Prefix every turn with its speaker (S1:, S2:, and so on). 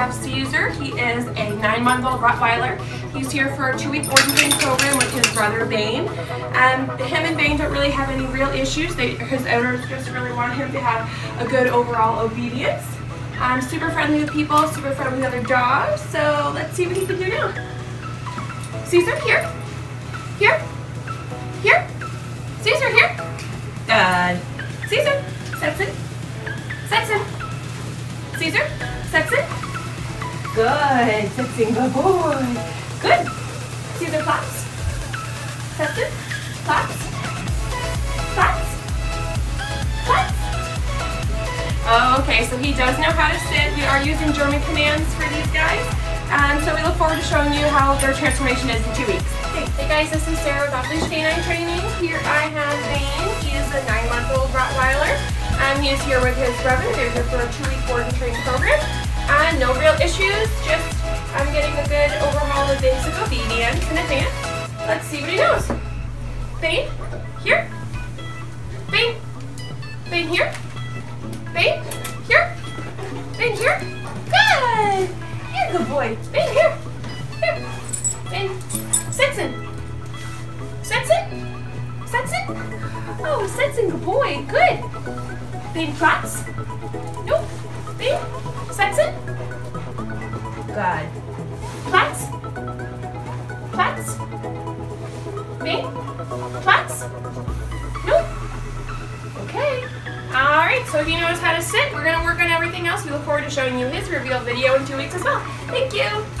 S1: have Caesar. He is a nine-month-old Rottweiler. He's here for a two-week board and train program with his brother Bane. Um, him and Bane don't really have any real issues. They, his owners just really want him to have a good overall obedience. Um, super friendly with people, super friendly with other dogs. So let's see what he can do now. Caesar, here. Here. Here. Caesar, here. Good. Caesar, Setson. Setson. Caesar, Setson. Good. Setson, good boy. Good. Caesar, claps. Setson, claps. Claps. Claps. Oh, okay, so he does know how to sit. We are using German commands for these guys. And so we look forward to showing you how their transformation is in two weeks. Hey, hey guys, this is Sarah with Off Canine Training. Here I have Bane. Um, he is here with his brother. They're here for a two-week board and program. Uh, no real issues, just I'm getting a good overhaul of basic obedience in advance. Let's see what he knows. Bane, here. Bane, Bane here. Bane, Bane trots. Nope. Bane. Setson. God. Platz. Platz. Bane. Platz. Nope. Okay. Alright, so he knows how to sit. We're going to work on everything else. We look forward to showing you his reveal video in two weeks as well. Thank you.